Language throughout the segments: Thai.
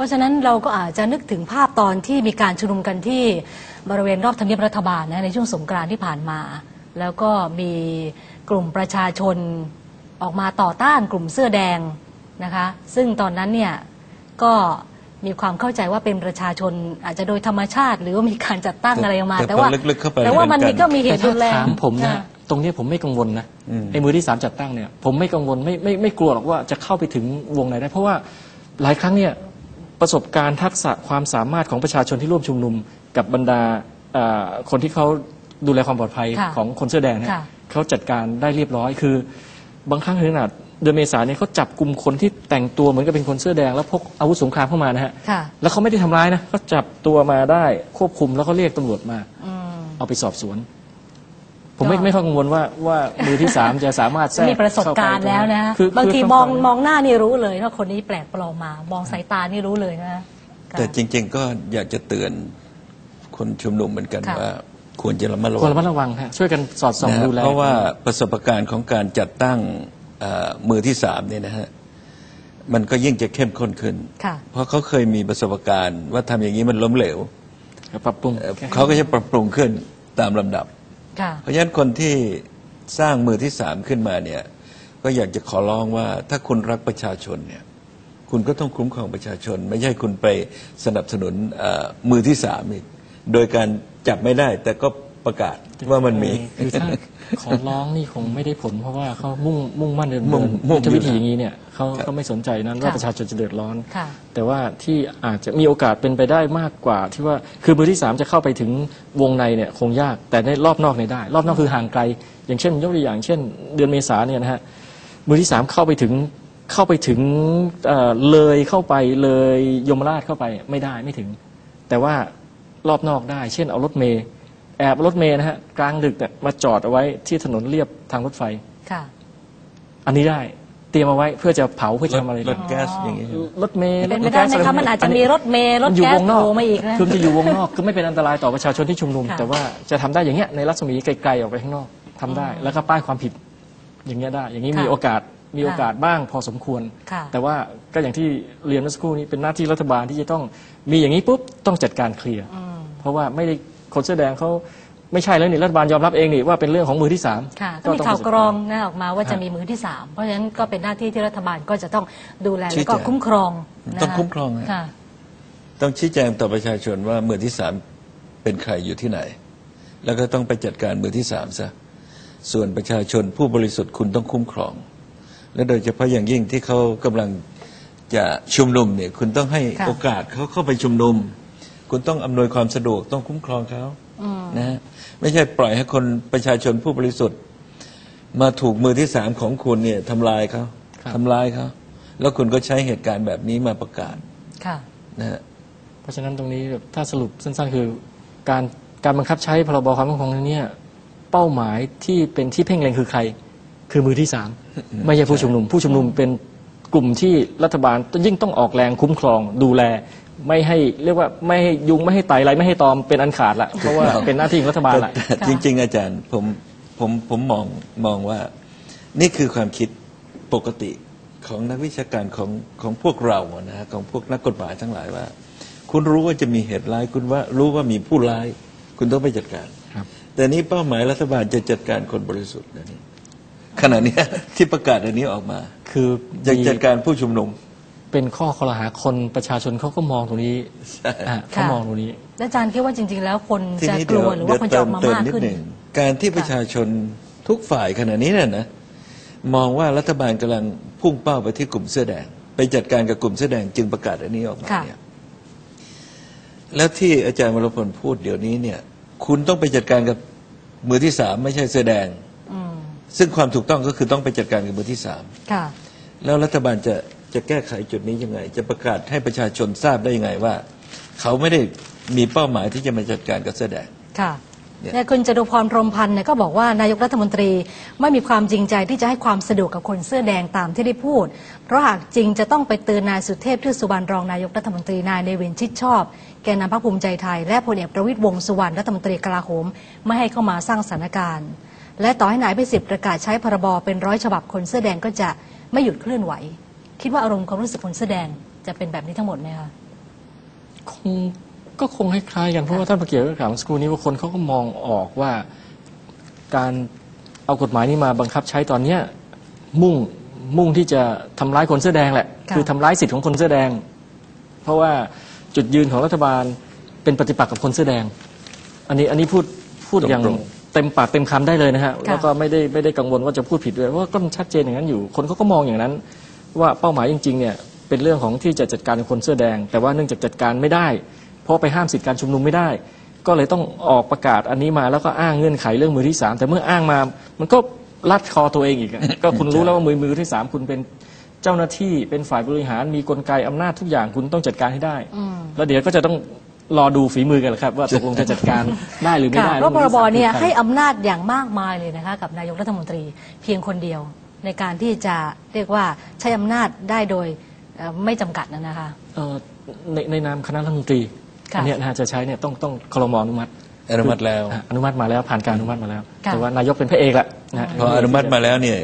ราะฉะนั้นเราก็อาจจะนึกถึงภาพตอนที่มีการชุมนุมกันที่บริเวณรอบทำเนียบรัฐบาลนะในช่วงสงกรานต์ที่ผ่านมา แล้วก็มีกลุ่มประชาชนออกมาต่อต้านกลุ่มเสื้อแดงนะคะซึ่งตอนนั้นเนี่ยก็มีความเข้าใจว่าเป็นประชาชนอาจจะโดยธรรมชาติ หรือว่ามีการจัดตั้งอะไรออกมาแต่แต่ว่าพอลึกๆเข้าไปแต่ว่ามันเหมืมีอนกันก็มีเหตุรุนแรงถามผมนะค่ะตรงเนี้ยผมไม่กังวลนะอืมไอ้มือที่สามจัดตั้งเนี่ยผมไม่กังวลไม่ไม่ไม่กลัวหรอกว่าจะเข้าไปถึงวงไหนได้ เพราะว่าหลายครั้งเนี่ย ประสบการณ์ทักษะความสามารถของประชาชนที่ร่วมชุมนุม กับบรรดาเอ่อคนที่เขาดูแลความปลอดภัยค่ะของคนเสื้อแดงเนี่ยค่ะเขาจัดการได้เรียบร้อยคือบางครั้งถึงขนาดเดือนเมษาเนี่ยเขาจับกลุ่มคนที่แต่งตัวเหมือนกับเป็นคนเสื้อแดง แล้วพกอาวุธสงครามเข้ามานะฮะค่ะแล้วเขาไม่ได้ทำร้ายนะเขาจับตัวมาได้ควบคุมแล้วก็เรียกตำรวจมาอืมเอาไปสอบสวน ผมไม่ก็ไม่ค่อยกังวลว่าว่ามือที่สามจะสามารถแทรกมีประสบการณ์แล้วนะคือบางทีคืมองฟัมองหน้านี่รู้เลยว่าคนนี้แปลกปลอมมา มองสายตานี่รู้เลยนะแต่จริง ๆ ก็อยากจะเตือนคนชุมนุมเหมือนกันค่ะว่าควรจะระมัดระควรวัระมัดระวังฮะช่วยกันสอดส่องนะฮะดูแลเพราะว่าประสบการณ์ของการจัดตั้งเอ่อมือที่สามเนี่ยนะฮะมันก็ยิ่งจะเข้มข้นขึ้นค่ะเพราะเขาเคยมีประสบการณ์ ว่าทำอย่างนี้มันล้มเหลวปรับปรุงเอ่อเขาก็จะปรับปรุงขึ้นตามลำดับค่ะ เพราะฉะนั้นคนที่สร้างมือที่สามขึ้นมาเนี่ย ก็อยากจะขอร้องว่าถ้าคุณรักประชาชนเนี่ย คุณก็ต้องคุ้มครองประชาชน ไม่ใช่คุณไปสนับสนุนมือที่สามอีกโดยการจับไม่ได้แต่ก็ ประกาศว่ามันมีคือถ้าขอร้องนี่คงไม่ได้ผล เพราะว่าเขามุ่งมุ่งมั่นเดินมุ่เดิงนมุ่งยุทธวิธีอยู่แล้วอย่างนี้เนี่ยเขาครับเขาไม่สนใจนั้นค่ะว่าประชาชนจะเดือดร้อนค่ะแต่ว่าที่อาจจะมีโอกาสเป็นไปได้มากกว่า ที่ว่าคือมือที่สามจะเข้าไปถึงวงในเนี่ยคงยากแต่ในรอบนอกเนี่ยได้ รอบนอกคือห่างไกล อย่างเช่น ยกตัวอย่างเช่น เดือนเมษาเนี่ยนะฮะมือที่สามเข้าไปถึงเข้าไปถึงเอ่อเลยเข้าไปเลยยมราชเข้าไปไม่ได้ไม่ถึง แต่ว่ารอบนอกได้ เช่นเอารถเมย์ แอบเอารถเมย์นะฮะกลางดึกเนี่ยมาจอดเอาไว้ที่ถนนเรียบทางรถไฟ ค่ะ อันนี้ได้ เตรียมเอาไว้เพื่อจะเผาเพื่อรจะถทำอะไรรถแก๊สอย่างนี้ใช่ไหมรถเมย์รเป็ถนไปแก๊ได้สไหมคะมันอาจจะมีรถเมล์รถมันอยู่แก๊วสงนอกโผล่มาอีกนะคือมันจะอยู่วงนอกคือไม่เป็นอันตรายต่อประชาชนที่ชุมนุมค่ะแต่ว่าจะทำได้อย่างเงี้ยในรัศมีไกลๆออกไปข้างนอกทำได้ แล้วก็ป้ายความผิด อย่างเงี้ยได้ อย่างนี้ค่ะมีโอกาสมีโอกาสบ้างพอสมควรค่ะแต่ว่าก็อย่างที่เรียนเมื่อสักครู่นี้เป็นหน้าที่รัฐบาลที่จะต้องมีอย่างนี้ปุ๊บต้องจัดการเคลียร์อืมเพราะว่าไม่ได้ คนเสื้อแดงเขาไม่ใช่แล้วนี่รัฐบาลยอมรับเองนี่ว่าเป็นเรื่องของมือที่สามค่ะก็มีต้องข่าวจัดกรองนะออกมาว่าจะฮะมีมือที่สามเพราะฉะนั้นก็เป็นหน้าที่ที่รัฐบาลก็จะต้องดูแลชี้แล้วก็แจงคุ้มครองนะต้องคุ้มครองฮะค่ะต้องชี้แจงต่อประชาชนว่ามือที่สามเป็นใครอยู่ที่ไหน แล้วก็ต้องไปจัดการมือที่สามซะส่วนประชาชนผู้บริสุทธิ์คุณต้องคุ้มครอง และโดยเฉพาะอย่างยิ่งที่เขากำลังจะชุมนุมเนี่ยคุณต้องให้ค่ะโอกาสเขาเข้าไปชุมนุม คุณต้องอำนวยความสะดวกต้องคุ้มครองเขาอืมนะฮะไม่ใช่ปล่อยให้คนประชาชนผู้บริสุทธิ์ มาถูกมือที่สามของคุณเนี่ยทำลายเขาครับทำลายเขาแล้วคุณก็ใช้เหตุการณ์แบบนี้มาประกาศค่ะนะฮะเพราะฉะนั้นตรงนี้แบบถ้าสรุปสั้นๆ คือการการบังคับใช้พรบความมั่นคงเนี่ยเป้าหมายที่เป็นที่เพ่งเล็งคือใคร คือมือที่สามไม่ใช่ผู้ชุมนุม ผู้ชุมนุมเป็น กลุ่มที่รัฐบาลยิ่งต้องออกแรงคุ้มครองดูแล ไม่ให้เรียกว่าไม่ให้ยุงไม่ให้ไตไรไม่ให้ตอมเป็นอันขาดละเพราะว่าเป็นหน้าที่ของรัฐบาลละแต่จริง ๆ อาจารย์ผมผมผมมองมองว่า นี่คือความคิดปกติของนักวิชาการของของพวกเราอะนะฮะของพวกนักกฎหมายทั้งหลายว่า คุณรู้ว่าจะมีเหตุร้าย คุณว่ารู้ว่ามีผู้ร้าย คุณต้องไปจัดการครับแต่นี้เป้าหมายรัฐบาลจะจัดการคนบริสุทธิ์นะนี่ ขณะเนี้ยที่ประกาศอันนี้ออกมาคือจะมีจัดการผู้ชุมนุม เป็นข้อคอรหาคนประชาชนเขาก็มองตรงนี้อะเขามองตรงนี้ แล้วอาจารย์คิดว่าจริง ๆ แล้วคนทีจะนี้กลัวหรือว่าคนจะออกมาเติมากนิดขึ้น หนึ่งการที่ประชาชนทุกฝ่ายขณะนี้เนี่ยนะมองว่ารัฐบาลกำลังพุ่งเป้าไปที่กลุ่มเสื้อแดง ไปจัดการกับกลุ่มเสื้อแดงจึงประกาศอันนี้ออกมาค่ะ เนี่ยแล้วที่อาจารย์วรพลพูดเดี๋ยวนี้เนี่ย คุณต้องไปจัดการกับมือที่สามไม่ใช่เสื้อแดงอืม ซึ่งความถูกต้องก็คือต้องไปจัดการกับมือที่สามค่ะ แล้วรัฐบาลจะจะแก้ไขจุดนี้ยังไง จะประกาศให้ประชาชนทราบได้ยังไงว่า เขาไม่ได้มีเป้าหมายที่จะมาจัดการกับเสื้อแดง ค่ะเนี่ยเนี่ยคุณจตุพรพรหมพันธ์เนี่ยก็บอกว่านายกรัฐมนตรีไม่มีความจริงใจที่จะให้ความสะดวกกับคนเสื้อแดงตามที่ได้พูด เพราะหากจริงจะต้องไปเตือนนายสุเทพเทือกสุบรรณรองนายกรัฐมนตรีนายเนวินชิดชอบ แกนนำพรรคภูมิใจไทย และพลเอกประวิตยวงษ์สุวรรณรัฐมนตรีกลาโหม ไม่ให้เข้ามาสร้างสถานการณ์ และต่อให้นายพิสิทธิ์ประกาศใช้พรบเป็นร้อยฉบับคนเสื้อแดงก็จะไม่หยุดเคลื่อนไหว คิดว่าอารมณ์ความรู้สึกคนเสื้อแดงจะเป็นแบบนี้ทั้งหมดไหมคะคงก็คงคล้ายๆกันเพราะว่าท่านประเกียรติก็กล่าวเมื่อสักครู่นี้ว่าคนเขาก็มองออกว่าการเอากฎหมายนี้มาบังคับใช้ตอนเนี้ยมุ่งมุ่งที่จะทำร้ายคนเสื้อแดงแหละค่ะคือทำร้ายสิทธิ์ของคนเสื้อแดง เพราะว่าจุดยืนของรัฐบาลเป็นปฏิปักษ์กับคนเสื้อแดง อันนี้อันนี้พูดพูดอย่างตรง เต็มปากเต็มคำได้เลยนะฮะค่ะแล้วก็ไม่ได้ไม่ได้กังวลว่าจะพูดผิดด้วยเพราะว่าก็มันชัดเจนอย่างนั้นอยู่ คนเขาก็มองอย่างนั้น ว่าเป้าหมายจริงๆเนี่ยเป็นเรื่องของที่จะจัดการกับคนเสื้อแดง แต่ว่าเนื่องจากจัดการไม่ได้ เพราะไปห้ามสิทธิการชุมนุมไม่ได้ ก็เลยต้องออกประกาศอันนี้มาแล้วก็อ้างเงื่อนไขเรื่องมือที่สามแต่เมื่ออ้างมามันก็รัดคอตัวเองอีกอะก็คุณรู้แล้วว่ามือมือที่สามคุณเป็นเจ้าหน้าที่เป็นฝ่ายบริหารมีกลไกอำนาจทุกอย่างคุณต้องจัดการให้ได้ แล้วเดี๋ยวก็จะต้อง รอดูฝีมือกันแหละครับ ว่าตกลงจะจัดการได้หรือไม่ค่ะได้เพราะพรบมือที่สามเนี่ยคือใครให้อำนาจอย่างมากมายเลยนะคะกับนายกรัฐมนตรีเพียงคนเดียว ในการที่จะเรียกว่าใช้อำนาจได้โดยเอ่อไม่จำกัดนะนะคะ เอ่อในในนามคณะรัฐมนตรีค่ะอันเนี้ยนะฮะจะใช้เนี่ยต้องต้องคลมอนุมัติอนุมัติแล้ว อะอนุมัติมาแล้วผ่านการอนุมัติมาแล้ว ค่ะ แต่ว่านายกเป็นพระเอกละนะฮะพออนุมัติมาแล้วเนี่ย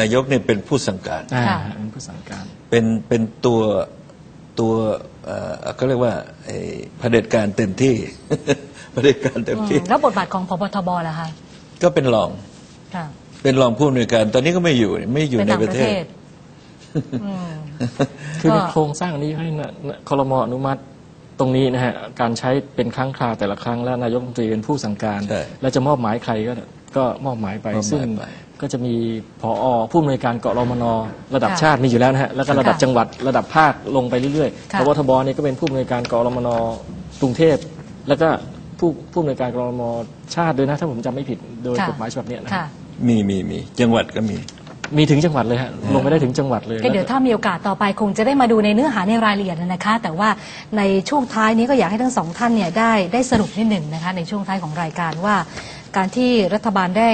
นายกเนี่ยเป็นผู้สั่งการ อ่าค่ะ เป็นผู้สั่งการ เป็นเป็นตัว ตัวเอ่อเขาเรียกว่าไอ้เผด็จการเต็มที่เผด็จการเต็มอืมที่ แล้วบทบาทของพบทบล่ะคะก็เป็นรองค่ะเป็นรองผู้อำนวยการตอนนี้ก็ไม่อยู่ไม่อยู่เป็นในต่างปประระเทเทศศอืมคือในก็โครงสร้างนี้ให้นะนะคลมอนุมัติตรงนี้นะฮะการใช้เป็นครั้งคราวแต่ละครั้ง แล้วนายกรัฐมนตรีเป็นผู้สั่งการใช่แล้วจะมอบหมายใครก็ก็มอบหมายไปมอบหมายซึ่งไป ก็จะมีผอผู้อำนวยการเกาะรมนระดับค่ะชาติมีอยู่แล้วนะฮะแล้วก็ระดับค่ะจังหวัดระดับภาคลงไปเรื่อยๆค่ะพบทบเนี่ยก็เป็นผู้อำนวยการเกาะรมนกรุงเทพ แล้วก็ผู้ผู้อำนวยการกรมชาติด้วยนะถ้าผมจำไม่ผิดโดยค่ะกฎหมายฉบับเนี้ยนะค่ะฮะมีมีมีจังหวัดก็มีมีถึงจังหวัดเลยฮะลงไปได้ถึงจังหวัดเลยก็เดี๋ยวถ้ามีโอกาสต่อไปคงจะได้มาดูในเนื้อหาในรายละเอียดนะคะ แต่ว่าในช่วงท้ายนี้ก็อยากให้ทั้งสองท่านเนี่ยได้ได้สรุปนิดหนึ่งนะคะในช่วงท้ายของรายการว่า การที่รัฐบาลได้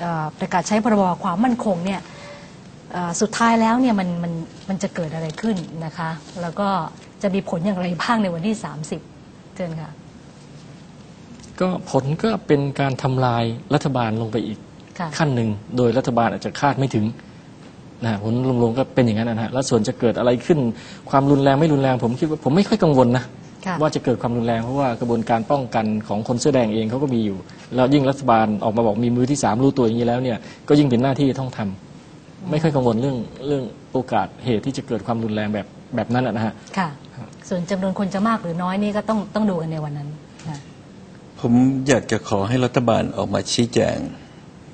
เอ่อประกาศใช้พรบความมั่นคงเนี่ยเอ่อสุดท้ายแล้วเนี่ยมันมันมันจะเกิดอะไรขึ้นนะคะ แล้วก็จะมีผลอย่างไรบ้างในวันที่ 30เชิญค่ะ ก็ผลก็เป็นการทำลายรัฐบาลลงไปอีกค่ะขั้นหนึ่ง โดยรัฐบาลอาจจะคาดไม่ถึงนะผลรวมๆก็เป็นอย่างนั้นนะฮะแล้วส่วนจะเกิดอะไรขึ้น ความรุนแรงไม่รุนแรง ผมคิดว่าผมไม่ค่อยกังวลนะ ค่ะว่าจะเกิดความรุนแรงเพราะว่ากระบวนการป้องกันของคนเสื้อแดงเองเขาก็มีอยู่ แล้วยิ่งรัฐบาลออกมาบอกมีมือที่สามรู้ตัวอย่างนี้แล้วเนี่ยก็ยิ่งเป็นหน้าที่ที่ต้องทำไม่ค่อยกังวลเรื่องเรื่องโอกาสเหตุที่จะเกิดความรุนแรงแบบแบบนั้นอะนะฮะ ค่ะ ส่วนจำนวนคนจะมากหรือน้อยนี่ก็ต้องต้องดูกันในวันนั้นค่ะ ผมอยากจะขอให้รัฐบาลออกมาชี้แจง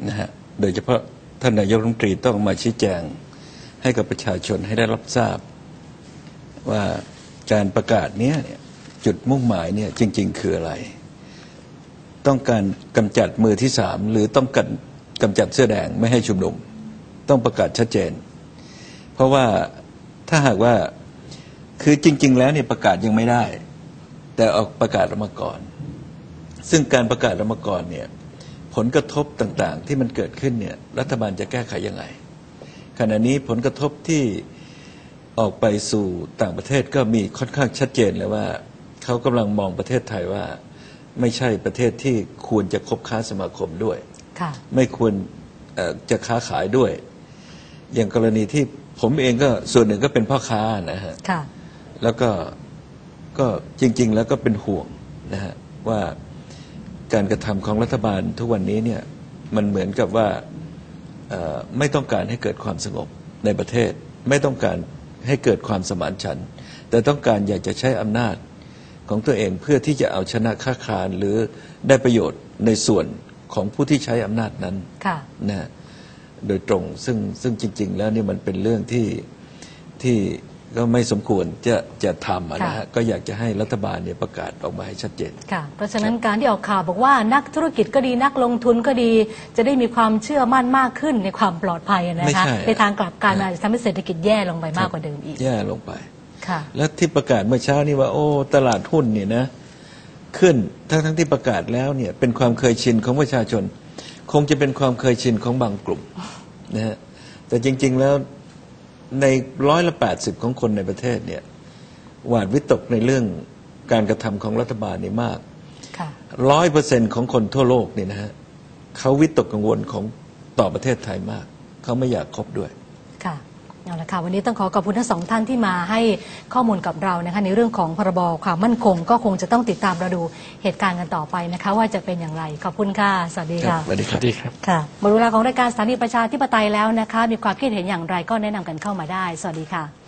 นะฮะ โดยเฉพาะท่านนายกรัฐมนตรีต้องออกมาชี้แจง ให้กับประชาชนให้ได้รับทราบ ว่าการประกาศเนี้ยเนี่ย จุดมุ่งหมายเนี่ยจริง ๆ คืออะไร ต้องการกำจัดมือที่สามหรือต้องการกำจัดเสื้อแดงไม่ให้ชุมนุม ต้องประกาศชัดเจน เพราะว่าถ้าหากว่าคือจริง ๆ แล้วเนี่ยประกาศยังไม่ได้ แต่ออกประกาศออกมาก่อน ซึ่งการประกาศออกมาก่อนเนี่ยผลกระทบต่างๆ ที่มันเกิดขึ้นเนี่ยรัฐบาลจะแก้ไขยังไง ขณะนี้ผลกระทบที่ออกไปสู่ต่างประเทศก็มีค่อนข้างชัดเจนเลยว่า เขากำลังมองประเทศไทยว่า ไม่ใช่ประเทศที่ควรจะคบค้าสมาคมด้วยค่ะไม่ควรเอ่อจะค้าขายด้วย อย่างกรณีที่ผมเองก็ส่วนหนึ่งก็เป็นพ่อค้านะฮะค่ะแล้วก็ก็จริง ๆ แล้วก็เป็นห่วงนะฮะว่าการกระทำของรัฐบาลทุกวันนี้เนี่ยมันเหมือนกับว่าเอ่อไม่ต้องการให้เกิดความสงบในประเทศ ไม่ต้องการให้เกิดความสมานฉันท์แต่ต้องการอยากจะใช้อำนาจ ของตัวเองเพื่อที่จะเอาชนะค้าคารหรือได้ประโยชน์ในส่วนของผู้ที่ใช้อำนาจนั้นค่ะนะฮะโดยตรงซึ่งซึ่งจริง ๆ แล้วนี่มันเป็นเรื่องที่ที่ก็ไม่สมควรจะจะทำอะนะฮะค่ะก็อยากจะให้รัฐบาลเนี่ยประกาศออกมาให้ชัดเจนค่ะเพราะฉะนั้นการที่ออกข่าวบอกว่านักธุรกิจก็ดีนักลงทุนก็ดี จะได้มีความเชื่อมั่นมากขึ้นในความปลอดภัยนะไม่คะใช่ในทางกลับกันอาจจะทำให้เศรษฐกิจแย่ลงไปมากกว่าเดิมอีกแย่ลงไปค่ะ แล้วที่ประกาศเมื่อเช้านี่ว่า โอ้ ตลาดหุ้นเนี่ยนะ ขึ้นทั้งทั้งที่ประกาศแล้วเนี่ย เป็นความเคยชินของประชาชน คงจะเป็นความเคยชินของบางกลุ่มนะฮะแต่จริง ๆแล้วในร้อยละแปดสิบของคนในประเทศเนี่ยหวาดวิตกในเรื่องการกระทำของรัฐบาลนี่มากค่ะร้อยเปอร์เซ็นของคนทั่วโลกเนี่ยนะฮะเขาวิตกกังวลของต่อประเทศไทยมาก เขาไม่อยากคบด้วย ค่ะ เอาละค่ะวันนี้ต้องขอขอบคุณทั้งสองท่านที่มาให้ข้อมูลกับเรานะคะในเรื่องของพรบความมั่นคง ก็คงจะต้องติดตามเราดูเหตุการณ์กันต่อไปนะคะ ว่าจะเป็นอย่างไรขอบคุณค่ะสวัสดีค่ะสวัสดีสครัวับสดีครับค่ะหมดเวลาของรายการสถานีประชาธิปไตยแล้วนะคะ มีความคิดเห็นอย่างไรก็แนะนำกันเข้ามาได้ สวัสดีค่ะ